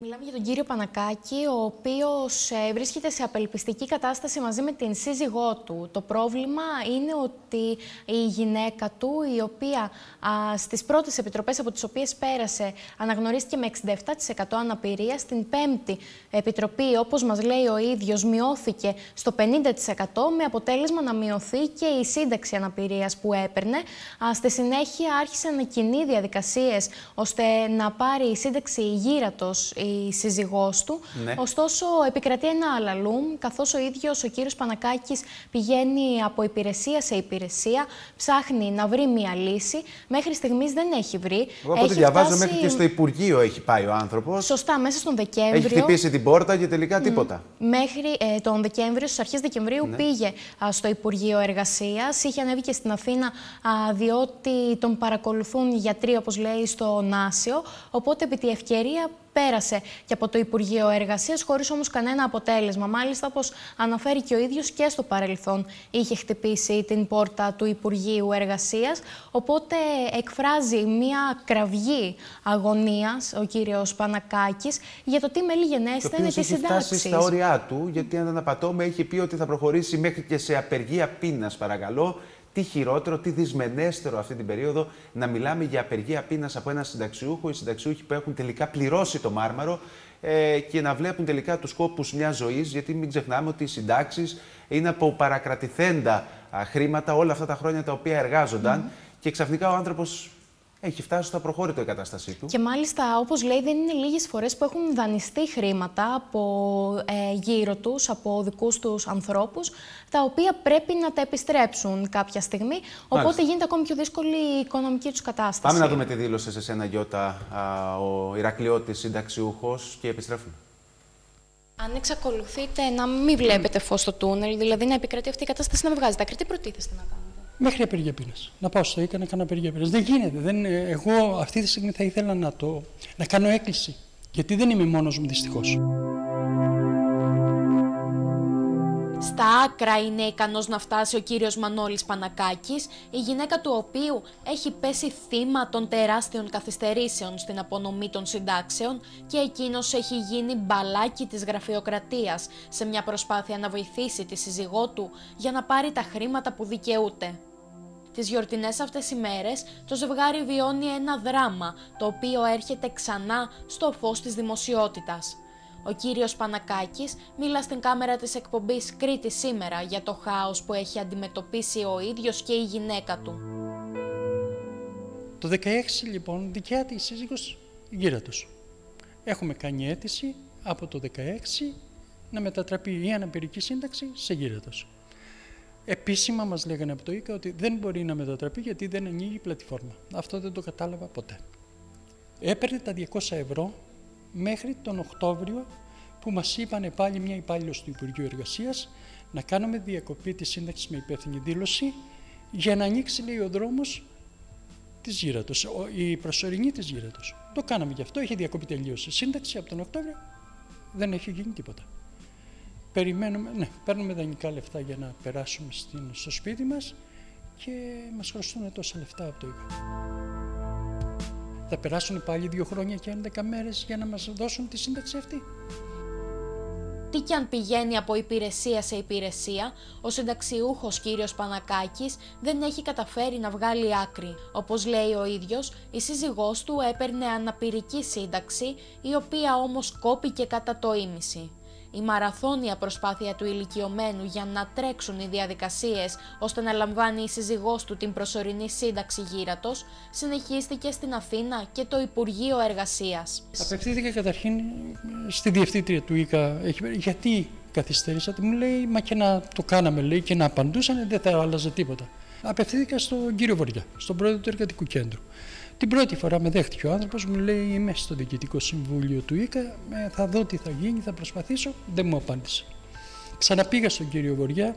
Μιλάμε για τον κύριο Πανακάκη, ο οποίος ε, βρίσκεται σε απελπιστική κατάσταση μαζί με την σύζυγό του. Το πρόβλημα είναι ότι η γυναίκα του, η οποία α, στις πρώτες επιτροπές από τις οποίες πέρασε, αναγνωρίστηκε με 67% αναπηρία, στην πέμπτη επιτροπή, όπως μας λέει ο ίδιος, μειώθηκε στο 50% με αποτέλεσμα να μειωθεί και η σύνταξη αναπηρίας που έπαιρνε. Α, στη συνέχεια άρχισαν κοινή διαδικασίες ώστε να πάρει η σύνταξη γύρατος η σύζυγός του. Ναι. Ωστόσο, επικρατεί ένα αλαλούμ, καθώς ο ίδιος ο κύριος Πανακάκης πηγαίνει από υπηρεσία σε υπηρεσία, ψάχνει να βρει μία λύση. Μέχρι στιγμής δεν έχει βρει. Εγώ από ό,τι Έχει διαβάζω, φτάσει- μέχρι και στο Υπουργείο έχει πάει ο άνθρωπος. Σωστά, μέσα στον Δεκέμβριο. Έχει χτυπήσει την πόρτα και τελικά τίποτα. Μέχρι ε, τον Δεκέμβριο, στις αρχές Δεκεμβρίου, Ναι. πήγε α, στο Υπουργείο Εργασίας. Είχε ανέβει και στην Αθήνα, α, διότι τον παρακολουθούν οι γιατροί, όπως λέει, στο Νάσιο. Οπότε, επί τη ευκαιρία, πέρασε και από το Υπουργείο Εργασία, χωρίς όμως κανένα αποτέλεσμα. Μάλιστα, όπως αναφέρει και ο ίδιος και στο παρελθόν, είχε χτυπήσει την πόρτα του Υπουργείου Εργασία. Οπότε, εκφράζει μία κραυγή αγωνίας ο κύριος Πανακάκης για το τι μέλη Το γενέστε οποίος είναι έχει τι φτάσει συντάξει. στα όρια του, γιατί αν δεν απατώμε, έχει πει ότι θα προχωρήσει μέχρι και σε απεργία πείνας, παρακαλώ. Τι χειρότερο, τι δυσμενέστερο αυτή την περίοδο να μιλάμε για απεργία πείνας από έναν συνταξιούχο, οι συνταξιούχοι που έχουν τελικά πληρώσει το μάρμαρο ε, και να βλέπουν τελικά τους κόπου μιας ζωής, γιατί μην ξεχνάμε ότι οι συντάξεις είναι από παρακρατηθέντα α, χρήματα όλα αυτά τα χρόνια τα οποία εργάζονταν και ξαφνικά ο άνθρωπος έχει φτάσει στο απροχώρητο η κατάστασή του. Και μάλιστα, όπως λέει, δεν είναι λίγες φορές που έχουν δανειστεί χρήματα από ε, γύρω τους, από δικούς τους ανθρώπους, τα οποία πρέπει να τα επιστρέψουν κάποια στιγμή, οπότε Μάλιστα. γίνεται ακόμη πιο δύσκολη η οικονομική τους κατάσταση. Πάμε να δούμε τι δήλωσε σε σένα, Γιώτα, α, ο Ηρακλειώτης συνταξιούχος και επιστρέφουμε. Αν εξακολουθείτε να μην βλέπετε φως στο τούνελ, δηλαδή να επικρατεί αυτή η κατάσταση να μην βγάζει άκρη, τι προτίθεστε να κάνετε. Μέχρι απεργία πείνας. Να πάω στο ΙΚΑ να κάνω απεργία πείνας. Δεν γίνεται. Δεν, εγώ αυτή τη στιγμή θα ήθελα να, το, να κάνω έκκληση. Γιατί δεν είμαι μόνος μου δυστυχώς. Στα άκρα είναι ικανός να φτάσει ο κύριος Μανώλης Πανακάκης, η γυναίκα του οποίου έχει πέσει θύμα των τεράστιων καθυστερήσεων στην απονομή των συντάξεων και εκείνος έχει γίνει μπαλάκι της γραφειοκρατίας σε μια προσπάθεια να βοηθήσει τη σύζυγό του για να πάρει τα χρήματα που δικαιούται. Τις γιορτινές αυτές ημέρες το ζευγάρι βιώνει ένα δράμα το οποίο έρχεται ξανά στο φως της δημοσιότητας. Ο κύριος Πανακάκης μιλά στην κάμερα της εκπομπής Κρήτη σήμερα για το χάος που έχει αντιμετωπίσει ο ίδιος και η γυναίκα του. Το 16 λοιπόν δικαιάται η σύζυγος γύρα τους. Έχουμε κάνει αίτηση από το 16 να μετατραπεί η αναπηρική σύνταξη σε γύρατος. Επίσημα μας λέγανε από το ΙΚΑ ότι δεν μπορεί να μετατραπεί γιατί δεν ανοίγει η πλατφόρμα. Αυτό δεν το κατάλαβα ποτέ. Έπαιρνε τα 200 ευρώ μέχρι τον Οκτώβριο που μας είπαν πάλι μια υπάλληλος του Υπουργείου Εργασίας να κάνουμε διακοπή της σύνταξης με υπεύθυνη δήλωση για να ανοίξει λέει ο δρόμος της γύρατος, η προσωρινή της γύρατος. Το κάναμε γι' αυτό, έχει διακοπεί τελείως η σύνταξη από τον Οκτώβριο, δεν έχει γίνει τίποτα. Περιμένουμε, ναι, παίρνουμε δανεικά λεφτά για να περάσουμε στην, στο σπίτι μας και μας χρωστούν τόσα λεφτά από το ΙΚΑ. Θα περάσουν πάλι δύο χρόνια και 11 μέρες για να μας δώσουν τη σύνταξη αυτή; Τι κι αν πηγαίνει από υπηρεσία σε υπηρεσία, ο συνταξιούχος κύριος Πανακάκης δεν έχει καταφέρει να βγάλει άκρη. Όπως λέει ο ίδιος, η σύζυγός του έπαιρνε αναπηρική σύνταξη, η οποία όμως κόπηκε κατά το ίμιση. Η μαραθώνια προσπάθεια του ηλικιωμένου για να τρέξουν οι διαδικασίες ώστε να λαμβάνει η σύζυγός του την προσωρινή σύνταξη γύρατος συνεχίστηκε στην Αθήνα και το Υπουργείο Εργασίας. Απευθύνθηκα καταρχήν στη διευθύντρια του ΙΚΑ, έχει- γιατί καθυστερήσατε, μου λέει, μα και να το κάναμε λέει και να απαντούσαν δεν θα άλλαζε τίποτα. Απευθύνθηκα στον κύριο Βοριά, στον πρόεδρο του Εργατικού Κέντρου. Την πρώτη φορά με δέχτηκε ο άνθρωπος, μου λέει είμαι στο Διοικητικό Συμβούλιο του ΙΚΑ, ε, θα δω τι θα γίνει, θα προσπαθήσω, δεν μου απάντησε. Ξαναπήγα στον κύριο Βοριά,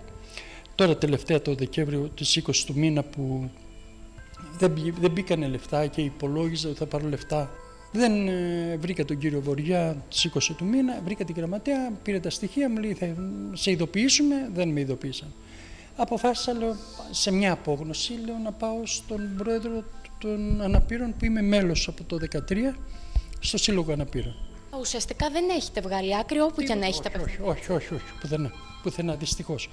τώρα τελευταία το Δεκέμβριο της 20 του μήνα που δεν, μπή- δεν μπήκανε λεφτά και υπολόγιζα ότι θα πάρω λεφτά. Δεν ε, βρήκα τον κύριο Βοριά στις 20 του μήνα, βρήκα την γραμματέα, πήρε τα στοιχεία, μου λέει θα σε ειδοποιήσουμε, δεν με ειδοποίησαν. Αποφάσισα λέω, σε μια απόγνωση λέω, να πάω στον πρόεδρο των αναπήρων που είμαι μέλος από το 2013 στο Σύλλογο Αναπήρων. Ουσιαστικά δεν έχετε βγάλει άκρη όπου και αν έχετε όχι, όχι, όχι, όχι, όχι, πουθενά, πουθενά, δυστυχώς.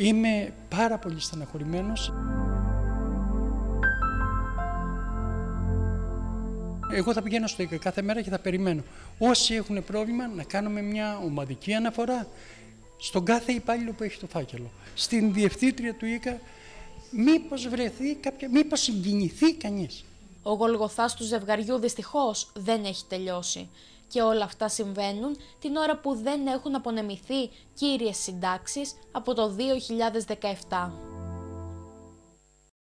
Είμαι πάρα πολύ στεναχωρημένος. Εγώ θα πηγαίνω στο ΙΚΑ κάθε μέρα και θα περιμένω. Όσοι έχουν πρόβλημα να κάνουμε μια ομαδική αναφορά στον κάθε υπάλληλο που έχει το φάκελο. Στην διευθύντρια του ΙΚΑ μήπως βρεθεί κάποια, μήπως συγκινηθεί κανείς. Ο Γολγοθάς του ζευγαριού δυστυχώς δεν έχει τελειώσει. Και όλα αυτά συμβαίνουν την ώρα που δεν έχουν απονεμηθεί κύριες συντάξεις από το 2017.